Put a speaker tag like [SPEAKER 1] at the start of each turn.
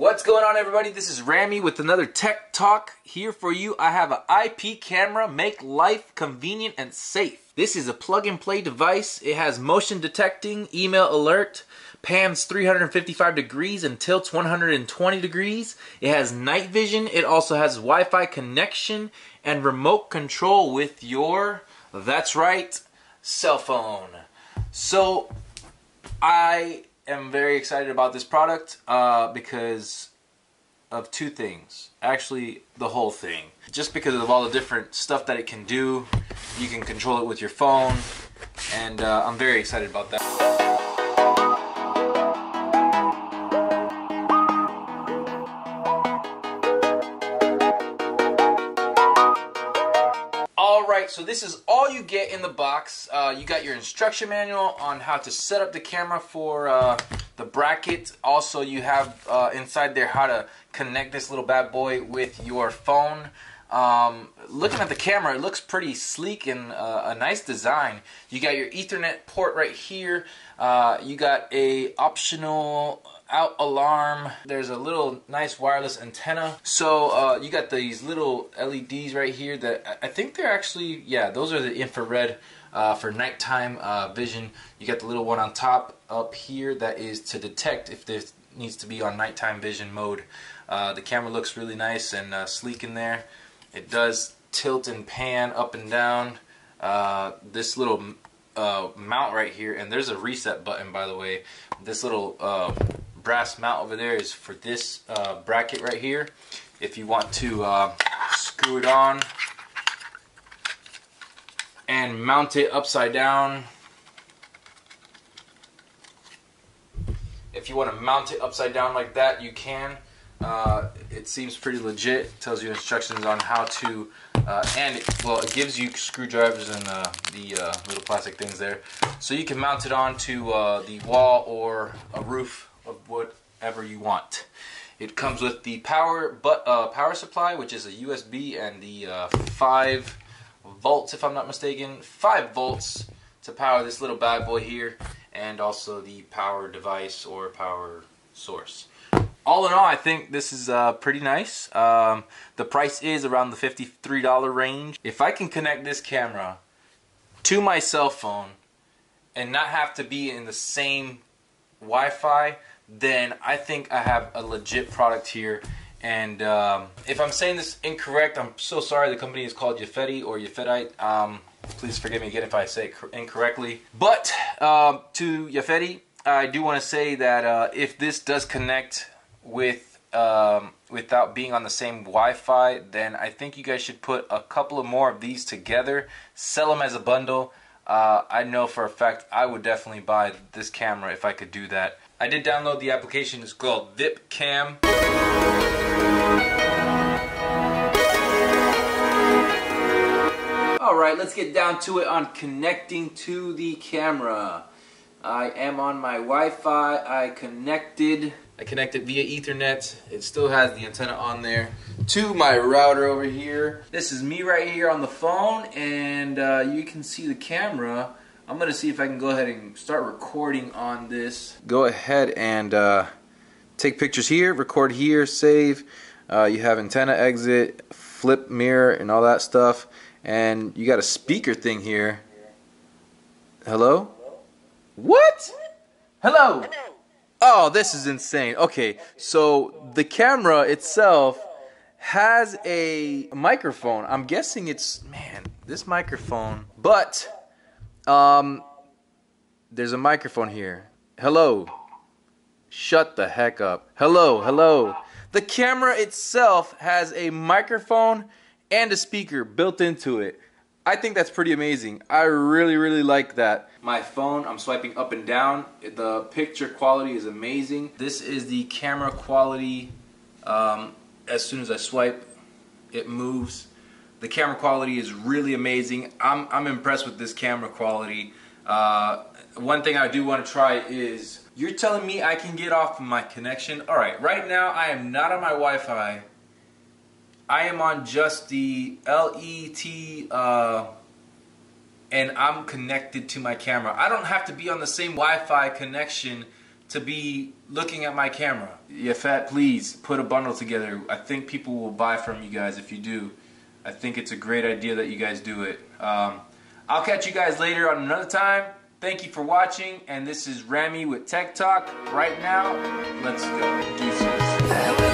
[SPEAKER 1] What's going on everybody? This is Rammy with another Tech Talk here for you. I have an IP camera, make life convenient and safe. This is a plug and play device. It has motion detecting, email alert, pans 355 degrees and tilts 120 degrees. It has night vision. It also has Wi-Fi connection and remote control with your, that's right, cell phone. So I am very excited about this product uh, because of two things. Actually, the whole thing. Just because of all the different stuff that it can do. You can control it with your phone. And uh, I'm very excited about that. Alright, so this is all you get in the box. Uh, you got your instruction manual on how to set up the camera for uh, the bracket. Also, you have uh, inside there how to connect this little bad boy with your phone. Um, looking at the camera, it looks pretty sleek and uh, a nice design. You got your Ethernet port right here. Uh, you got a optional out alarm. There's a little nice wireless antenna. So uh, you got these little LEDs right here that I think they're actually, yeah, those are the infrared uh, for nighttime uh, vision. You got the little one on top up here that is to detect if this needs to be on nighttime vision mode. Uh, the camera looks really nice and uh, sleek in there. It does tilt and pan up and down. Uh, this little mount right here, and there's a reset button by the way. This little brass mount over there is for this uh, bracket right here. If you want to uh, screw it on and mount it upside down. If you want to mount it upside down like that, you can. Uh, it seems pretty legit. It tells you instructions on how to, uh, and it, well, it gives you screwdrivers and uh, the uh, little plastic things there. So you can mount it onto uh, the wall or a roof of whatever you want. It comes with the power but uh, power supply, which is a USB, and the uh, five volts, if I'm not mistaken, five volts to power this little bad boy here, and also the power device or power source. All in all, I think this is uh, pretty nice. Um, the price is around the $53 range. If I can connect this camera to my cell phone and not have to be in the same Wi-Fi, then I think I have a legit product here. And um, if I'm saying this incorrect, I'm so sorry. The company is called Yafeti or Yafetite. Um, please forgive me again if I say it incorrectly. But um, to Yafeti, I do want to say that uh, if this does connect with um, without being on the same Wi-Fi, then I think you guys should put a couple of more of these together, sell them as a bundle. Uh, I know for a fact I would definitely buy this camera if I could do that. I did download the application. It's called VipCam. Alright, let's get down to it on connecting to the camera. I am on my Wi-Fi. I connected. I connected via Ethernet. It still has the antenna on there to my router over here. This is me right here on the phone, and uh, you can see the camera I'm to see if I can go ahead and start recording on this. Go ahead and uh, take pictures here, record here, save. Uh, you have antenna exit, flip mirror, and all that stuff. And you got a speaker thing here. Hello? What? Hello? Oh, this is insane. Okay, so the camera itself has a microphone. I'm guessing it's, man, this microphone. But um, there's a microphone here. Hello. Shut the heck up. Hello, hello. The camera itself has a microphone and a speaker built into it. I think that's pretty amazing. I really, really like that. My phone, I'm swiping up and down. The picture quality is amazing. This is the camera quality. Um, as soon as I swipe, it moves. The camera quality is really amazing. I'm, I'm impressed with this camera quality. Uh, one thing I do want to try is, you're telling me I can get off my connection? Alright, right now I am not on my Wi-Fi. I am on just the LET uh, and I'm connected to my camera. I don't have to be on the same Wi-Fi connection to be looking at my camera. Yeah, Fat, please put a bundle together. I think people will buy from you guys if you do. I think it's a great idea that you guys do it. Um, I'll catch you guys later on another time. Thank you for watching, and this is Rammy with Tech Talk. Right now, let's go.